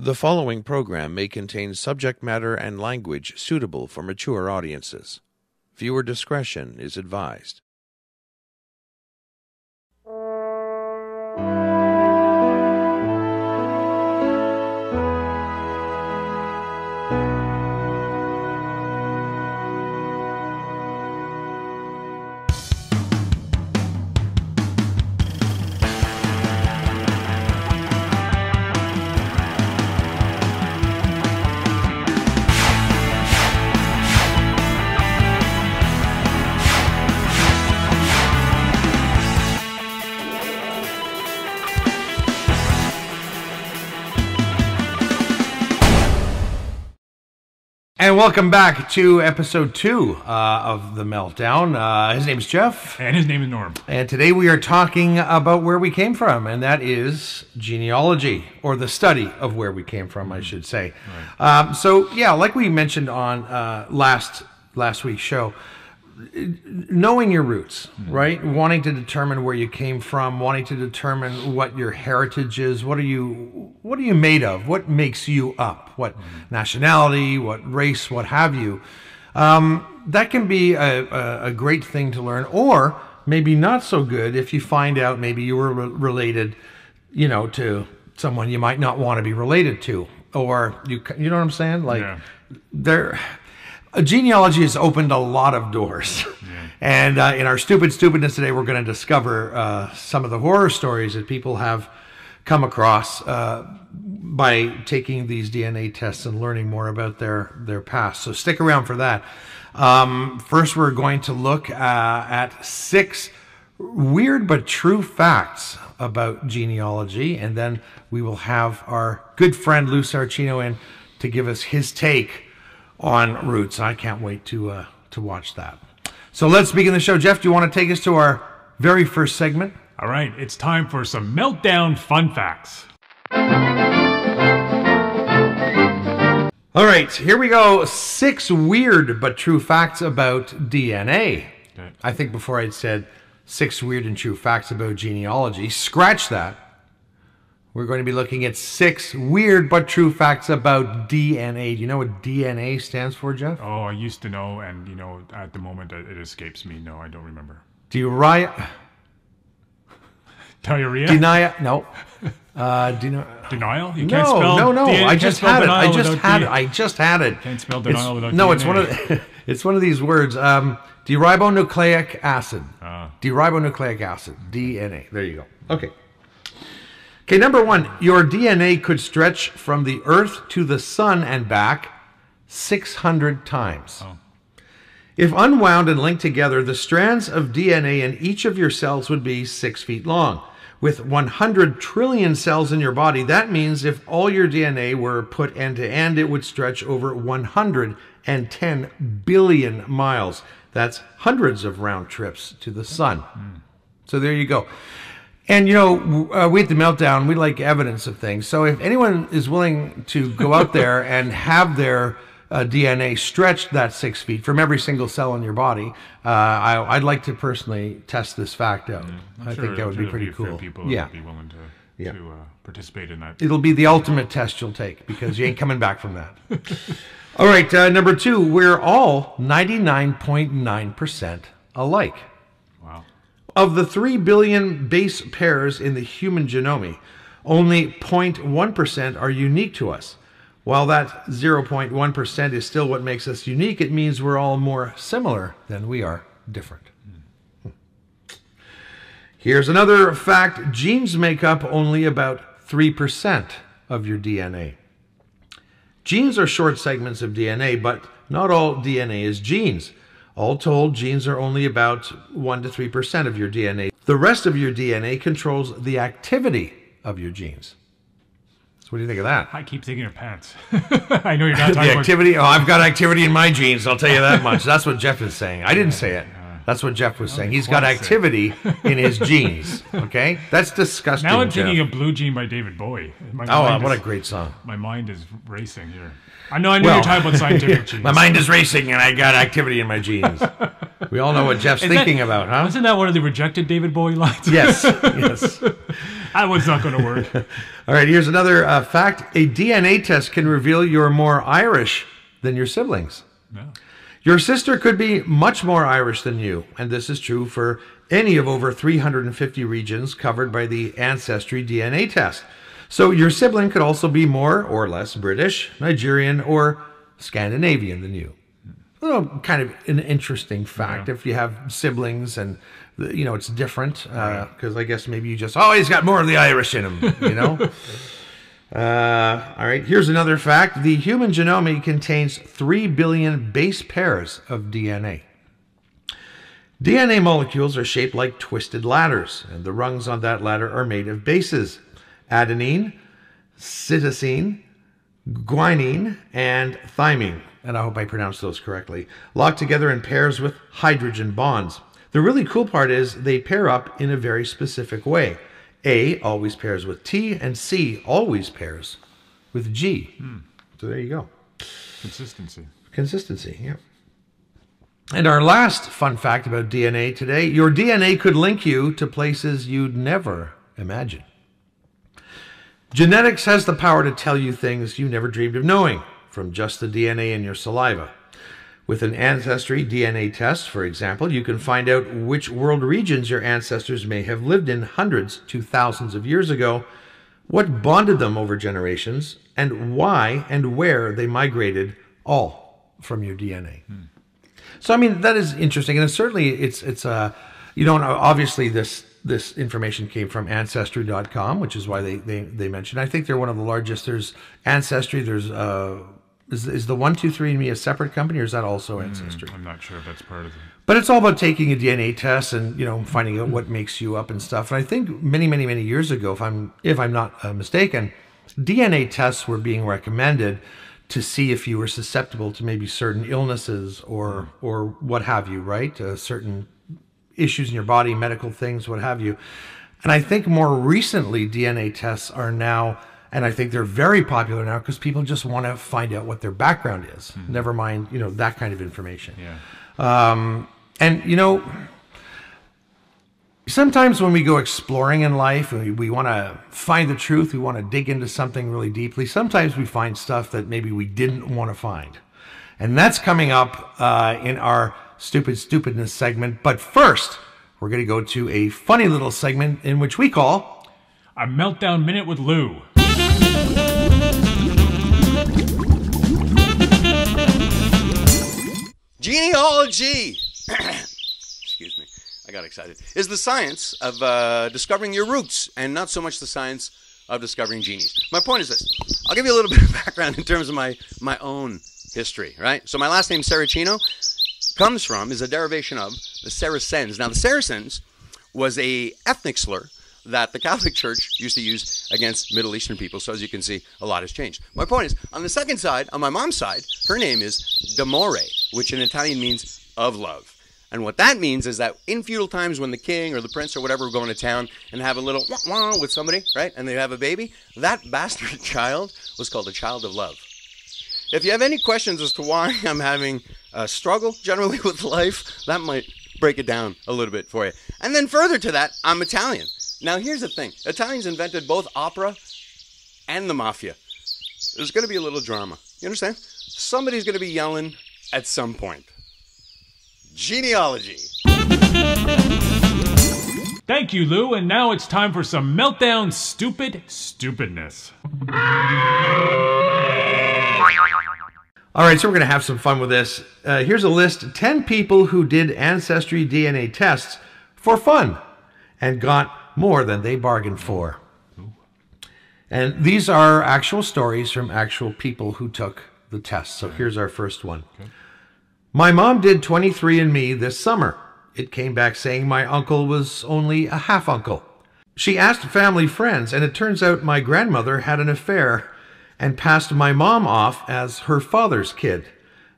The following program may contain subject matter and language suitable for mature audiences. Viewer discretion is advised. And welcome back to episode two uh, of The Meltdown. Uh, his name is Jeff. And his name is Norm. And today we are talking about where we came from, and that is genealogy, or the study of where we came from, I should say. Um, so, yeah, like we mentioned on uh, last last week's show, knowing your roots, right? Wanting to determine where you came from, wanting to determine what your heritage is. What are you? What are you made of? What makes you up? What nationality? What race? What have you? Um, that can be a, a, a great thing to learn, or maybe not so good if you find out maybe you were re- related, you know, to someone you might not want to be related to, or you, you know what I'm saying? Like, Yeah. there a genealogy has opened a lot of doors and uh, in our stupid stupidness today we're going to discover uh, some of the horror stories that people have come across uh, by taking these dna tests and learning more about their their past so stick around for that um, first we're going to look uh, at six weird but true facts about genealogy and then we will have our good friend lou Saracino in to give us his take on Roots. I can't wait to uh, to watch that. So let's begin the show. Jeff, do you want to take us to our very first segment? All right, it's time for some meltdown fun facts. All right, here we go. Six weird but true facts about DNA. Okay. I think before I'd said six weird and true facts about genealogy. Scratch that. We're going to be looking at six weird but true facts about DNA. Do you know what DNA stands for, Jeff? Oh, I used to know, and you know, at the moment it it escapes me. No, I don't remember. Do you ri- Diarrhea? deny No. Uh, denial? You No, can't spell no, no. DNA I just had it. I just had D- it. I just had it. Can't spell It's- denial without No, it's one of the, it's one of these words. Um, deribonucleic acid. Ah. Deribonucleic acid. DNA. There you go. Okay. Okay. Number one, your DNA could stretch from the Earth to the Sun and back 600 times. Oh. If unwound and linked together, the strands of DNA in each of your cells would be six feet long. With 100 trillion cells in your body, that means if all your DNA were put end to end, it would stretch over 110 billion miles. That's hundreds of round trips to the sun. So there you go. And you know, uh, we at the Meltdown, we like evidence of things. So if anyone is willing to go out there and have their uh, DNA stretched that six feet from every single cell in your body, uh, I, I'd like to personally test this fact out. I'm I sure- think that would sure be pretty fair cool. People yeah, would be willing to Yeah. to uh, participate in that. it'll be the ultimate test you'll take because you ain't coming back from that. all right, uh, number two, we're all 99.9% alike. Wow. Of the 3 billion base pairs in the human genome, only 0.1% are unique to us. While that 0.1% is still what makes us unique, it means we're all more similar than we are different. Here's another fact genes make up only about 3% of your DNA. Genes are short segments of DNA, but not all DNA is genes. All told, genes are only about 1 to 3% of your DNA. The rest of your DNA controls the activity of your genes. So, what do you think of that? I keep thinking of pants. I know you're not talking The about activity? Oh, I've got activity in my jeans. I'll tell you that much. That's what Jeff is saying. I didn't say it. That's what Jeff was saying. He's got activity in his jeans. Okay? That's disgusting. Now I'm Jeff. thinking of Blue Jean by David Bowie. My Oh, uh, what a great song. My mind is racing here. I know. I know Well, you're talking about scientific genes. My mind is racing and I got activity in my jeans. We all know what Jeff's Is that- thinking about, huh? Wasn't that one of the rejected David Bowie lines? Yes, yes. That one's not going to work. All right, here's another uh, fact. A DNA test can reveal you're more Irish than your siblings. No. Your sister could be much more Irish than you, and this is true for any of over 350 regions covered by the Ancestry DNA test. So your sibling could also be more or less British, Nigerian, or Scandinavian than you. Well, kind of an interesting fact if you have siblings and you know it's different because I guess maybe you just oh he's got more of the Irish in him, you know. Uh, all right, here's another fact. The human genome contains 3 billion base pairs of DNA. DNA molecules are shaped like twisted ladders, and the rungs on that ladder are made of bases adenine, cytosine, guanine, and thymine. And I hope I pronounced those correctly. Locked together in pairs with hydrogen bonds. The really cool part is they pair up in a very specific way. A always pairs with T, and C always pairs with G. Hmm. So there you go. Consistency. Consistency, yeah. And our last fun fact about DNA today your DNA could link you to places you'd never imagine. Genetics has the power to tell you things you never dreamed of knowing from just the DNA in your saliva. With an ancestry DNA test, for example, you can find out which world regions your ancestors may have lived in hundreds to thousands of years ago, what bonded them over generations, and why and where they migrated, all from your DNA. So I mean that is interesting, and certainly it's it's uh, you don't obviously this this information came from ancestry.com, which is why they they they mentioned. I think they're one of the largest. There's Ancestry. There's uh, is is the one two three and me a separate company, or is that also Ancestry? I'm not sure if that's part of it. But it's all about taking a DNA test and you know finding out what makes you up and stuff. And I think many many many years ago, if I'm if I'm not uh, mistaken, DNA tests were being recommended to see if you were susceptible to maybe certain illnesses or or what have you, right? Uh, certain issues in your body, medical things, what have you. And I think more recently, DNA tests are now, and I think they're very popular now because people just want to find out what their background is. Never mind, you know, that kind of information. Yeah. Um, and you know, sometimes when we go exploring in life and we, we want to find the truth, we want to dig into something really deeply. Sometimes we find stuff that maybe we didn't want to find, and that's coming up uh, in our stupid stupidness segment. But first, we're going to go to a funny little segment in which we call. A meltdown minute with Lou. Genealogy, excuse me, I got excited, is the science of uh, discovering your roots and not so much the science of discovering genies. My point is this I'll give you a little bit of background in terms of my, my own history, right? So, my last name, Saracino, comes from, is a derivation of the Saracens. Now, the Saracens was a ethnic slur that the Catholic Church used to use against Middle Eastern people. So as you can see, a lot has changed. My point is, on the second side, on my mom's side, her name is D'Amore, which in Italian means of love. And what that means is that in feudal times, when the king or the prince or whatever would go into town and have a little wah wah with somebody, right, and they have a baby, that bastard child was called a child of love. If you have any questions as to why I'm having a struggle generally with life, that might break it down a little bit for you. And then further to that, I'm Italian. Now, here's the thing Italians invented both opera and the mafia. There's going to be a little drama. You understand? Somebody's going to be yelling at some point. Genealogy. Thank you, Lou, and now it's time for some meltdown stupid stupidness. All right, so we're going to have some fun with this. Uh, here's a list 10 people who did Ancestry DNA tests for fun and got more than they bargained for. And these are actual stories from actual people who took the test. So here's our first one. My mom did 23andMe this summer. It came back saying my uncle was only a half uncle. She asked family friends, and it turns out my grandmother had an affair and passed my mom off as her father's kid,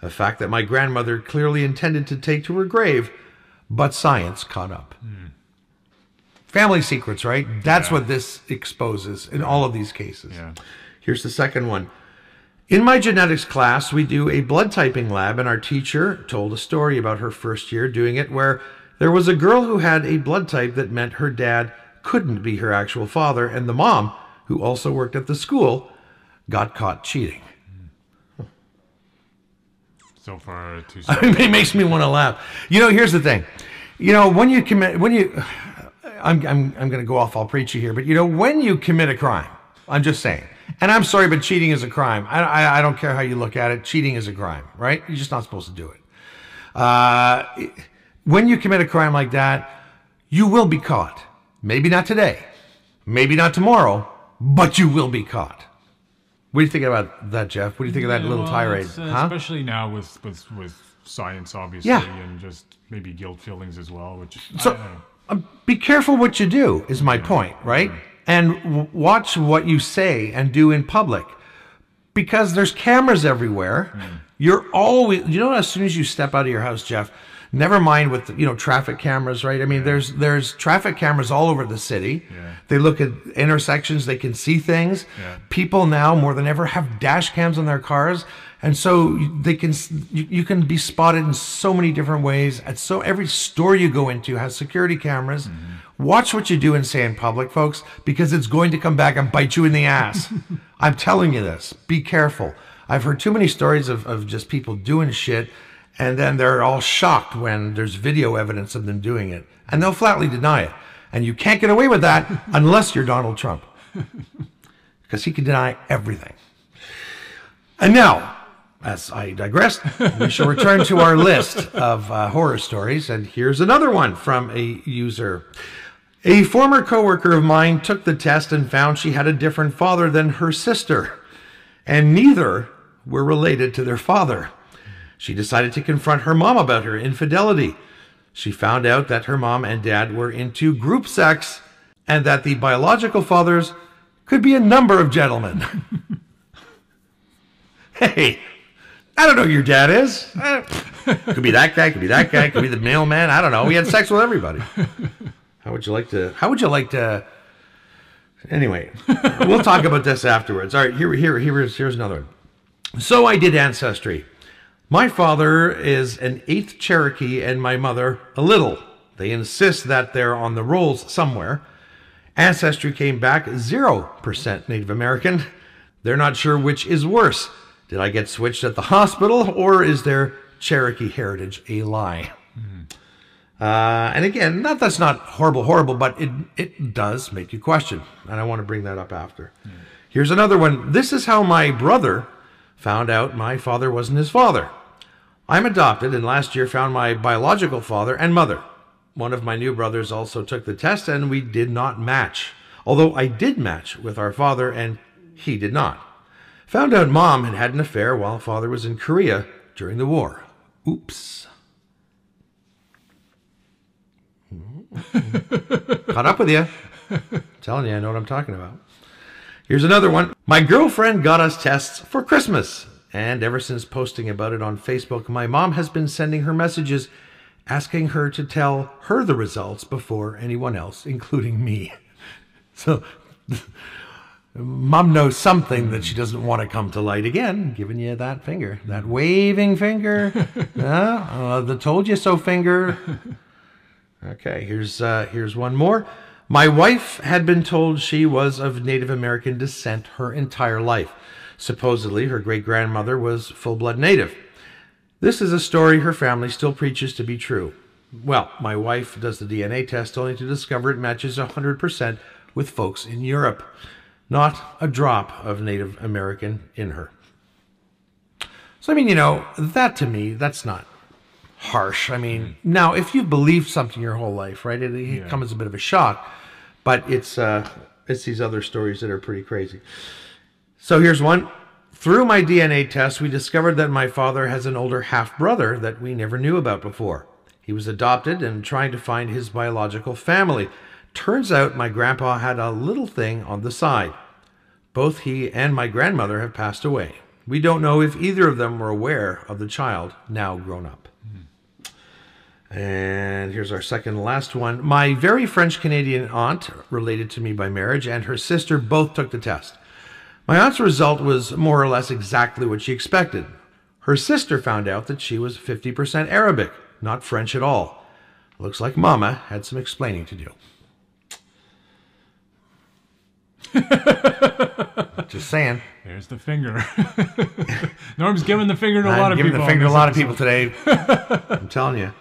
a fact that my grandmother clearly intended to take to her grave, but science caught up. Hmm. Family secrets, right? That's what this exposes in all of these cases. Yeah. Here's the second one. In my genetics class, we do a blood typing lab, and our teacher told a story about her first year doing it where there was a girl who had a blood type that meant her dad couldn't be her actual father, and the mom, who also worked at the school, got caught cheating. So far, too it makes me want to laugh. You know, here's the thing. You know, when you commit, when you, I'm, I'm, I'm going to go off all preachy here, but you know, when you commit a crime, I'm just saying, and I'm sorry, but cheating is a crime. I, I, I don't care how you look at it. Cheating is a crime, right? You're just not supposed to do it. Uh, when you commit a crime like that, you will be caught. Maybe not today, maybe not tomorrow, but you will be caught. What do you think about that, Jeff? What do you think of that Yeah, little well, tirade? uh, huh? Especially now with, with, with science, obviously, Yeah. and just maybe guilt feelings as well, which So I don't uh, be careful what you do, is my point, right? And watch what you say and do in public because there's cameras everywhere. Hmm. You're always, you know, as soon as you step out of your house, Jeff, never mind with, you know, traffic cameras, right? I mean, there's, there's traffic cameras all over the city. Yeah. They look at intersections, they can see things. Yeah. People now more than ever have dash cams on their cars. And so they can you, you can be spotted in so many different ways. At so every store you go into has security cameras. Mm-hmm. Watch what you do and say in public, folks, because it's going to come back and bite you in the ass. I'm telling you this. Be careful. I've heard too many stories of, of just people doing shit and then they're all shocked when there's video evidence of them doing it. And they'll flatly deny it. And you can't get away with that unless you're Donald Trump. Because he can deny everything. And now, as I digress, we shall return to our list of uh, horror stories. And here's another one from a user. A former coworker of mine took the test and found she had a different father than her sister, and neither were related to their father. She decided to confront her mom about her infidelity. She found out that her mom and dad were into group sex and that the biological fathers could be a number of gentlemen. hey, I don't know who your dad is. Could be that guy, could be that guy, could be the mailman. I don't know. We had sex with everybody. How would you like to? How would you like to? Anyway, we'll talk about this afterwards. All right, here, here, here's here's another one. So I did ancestry. My father is an eighth Cherokee and my mother a little. They insist that they're on the rolls somewhere. Ancestry came back 0% Native American. They're not sure which is worse. Did I get switched at the hospital or is their Cherokee heritage a lie? Uh, and again, not that's not horrible, horrible, but it it does make you question, and I want to bring that up after. Here's another one. This is how my brother found out my father wasn't his father. I'm adopted, and last year found my biological father and mother. One of my new brothers also took the test, and we did not match. Although I did match with our father, and he did not. Found out mom had had an affair while father was in Korea during the war. Oops. Caught up with you. Telling you, I know what I'm talking about. Here's another one. My girlfriend got us tests for Christmas. And ever since posting about it on Facebook, my mom has been sending her messages asking her to tell her the results before anyone else, including me. So, mom knows something that she doesn't want to come to light again, giving you that finger, that waving finger. uh, uh, the told you so finger. Okay, here's uh, here's one more. My wife had been told she was of Native American descent her entire life. Supposedly, her great grandmother was full blood Native. This is a story her family still preaches to be true. Well, my wife does the DNA test only to discover it matches 100% with folks in Europe. Not a drop of Native American in her. So, I mean, you know, that to me, that's not harsh. I mean, now if you've believed something your whole life, right, it, it comes as a bit of a shock. But it's uh, it's these other stories that are pretty crazy. So here's one. Through my DNA test, we discovered that my father has an older half brother that we never knew about before. He was adopted and trying to find his biological family. Turns out my grandpa had a little thing on the side. Both he and my grandmother have passed away. We don't know if either of them were aware of the child now grown up. And here's our second last one. My very French Canadian aunt, related to me by marriage, and her sister both took the test. My aunt's result was more or less exactly what she expected. Her sister found out that she was 50% Arabic, not French at all. Looks like Mama had some explaining to do. Just saying. There's the finger. Norm's giving the finger to a lot of people. giving the finger to a lot of people today. I'm telling you.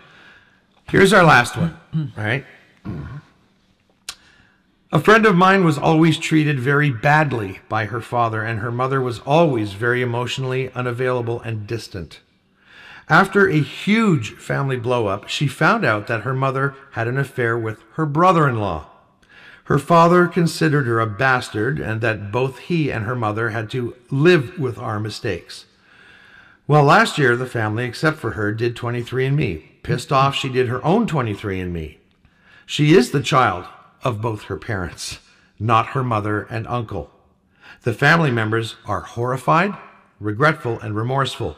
Here's our last one. Right. A friend of mine was always treated very badly by her father, and her mother was always very emotionally unavailable and distant. After a huge family blowup, she found out that her mother had an affair with her brother in law. Her father considered her a bastard and that both he and her mother had to live with our mistakes. Well, last year the family, except for her, did 23andMe. Pissed off, she did her own 23andMe. She is the child of both her parents, not her mother and uncle. The family members are horrified, regretful, and remorseful.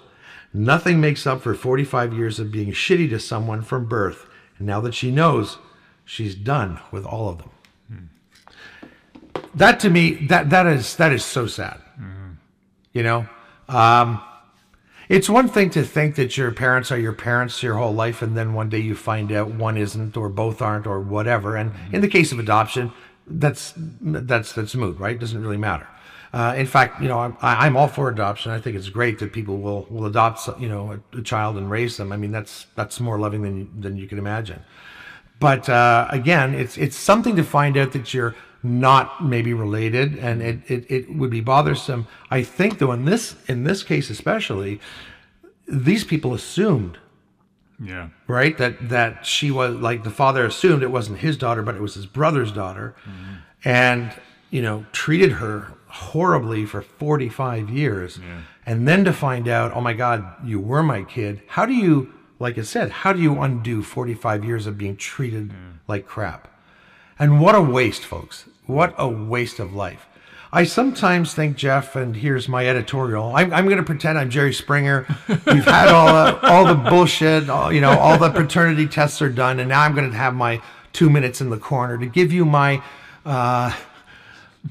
Nothing makes up for 45 years of being shitty to someone from birth. And now that she knows, she's done with all of them. That to me, that that is that is so sad. You know, um, it's one thing to think that your parents are your parents your whole life, and then one day you find out one isn't, or both aren't, or whatever. And in the case of adoption, that's that's that's moot, right? Doesn't really matter. Uh, in fact, you know, I'm, I'm all for adoption. I think it's great that people will will adopt, you know, a, a child and raise them. I mean, that's that's more loving than you, than you can imagine. But uh, again, it's it's something to find out that you're not maybe related, and it, it, it would be bothersome. I think though in this in this case especially, these people assumed Yeah. right that that she was like the father assumed it wasn't his daughter but it was his brother's daughter mm-hmm. and you know treated her horribly for 45 years. And then to find out oh my god you were my kid. How do you like i said how do you undo 45 years of being treated like crap and what a waste folks what a waste of life I sometimes think, Jeff, and here's my editorial. I'm, I'm going to pretend I'm Jerry Springer. We've had all the, all the bullshit, all, you know, all the paternity tests are done, and now I'm going to have my two minutes in the corner to give you my uh,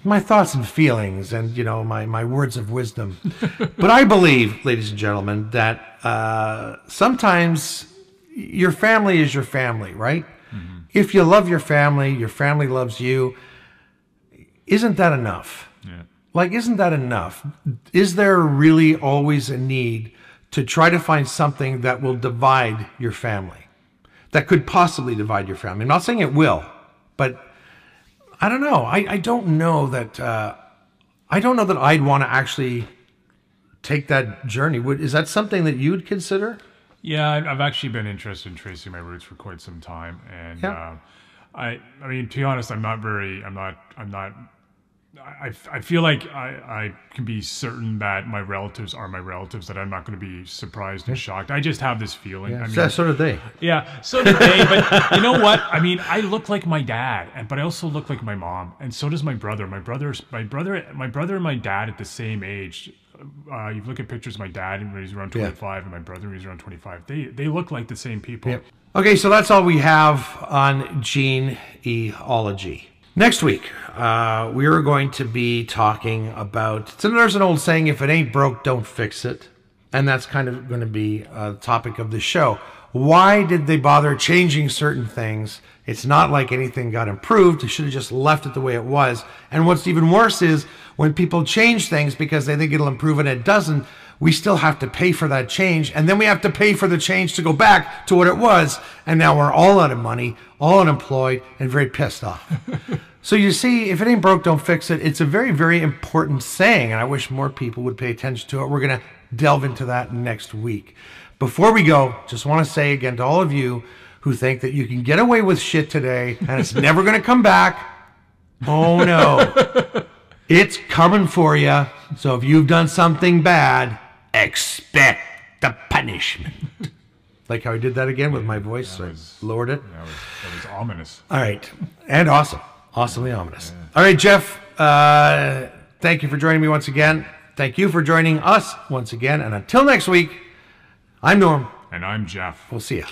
my thoughts and feelings, and you know, my my words of wisdom. but I believe, ladies and gentlemen, that uh, sometimes your family is your family, right? If you love your family, your family loves you. Isn't that enough? Yeah. Like, isn't that enough? Is there really always a need to try to find something that will divide your family? That could possibly divide your family. I'm not saying it will, but I don't know. I, I don't know that. Uh, I don't know that I'd want to actually take that journey. Would is that something that you'd consider? Yeah, I've actually been interested in tracing my roots for quite some time, and Yeah. uh, I, I mean, to be honest, I'm not very, I'm not, I'm not. I, I feel like I, I can be certain that my relatives are my relatives, that I'm not going to be surprised and shocked. I just have this feeling. I mean, so, so did they. yeah, so do they. But you know what? I mean, I look like my dad, and but I also look like my mom, and so does my brother. My brother's my brother, my brother and my dad at the same age. Uh, you look at pictures of my dad when he's around Yeah. 25, and my brother when he's around 25. They they look like the same people. Okay, so that's all we have on genealogy. Next week, uh, we are going to be talking about. So there's an old saying: "If it ain't broke, don't fix it," and that's kind of going to be a topic of the show. Why did they bother changing certain things? It's not like anything got improved. They should have just left it the way it was. And what's even worse is when people change things because they think it'll improve and it doesn't we still have to pay for that change. And then we have to pay for the change to go back to what it was. And now we're all out of money all unemployed and very pissed off. So you see if it ain't broke don't fix it. It's a very very important saying and i wish more people would pay attention to it. We're going to delve into that next week. Before we go just want to say again to all of you who think that you can get away with shit today and it's never going to come back oh no it's coming for you. So if you've done something bad, expect the punishment. like how I did that again with my voice. I lowered it. That was, that was ominous. All right. And awesome. Awesomely ominous. All right, Jeff. Uh, thank you for joining me once again. Thank you for joining us once again. And until next week, I'm Norm. And I'm Jeff. We'll see you.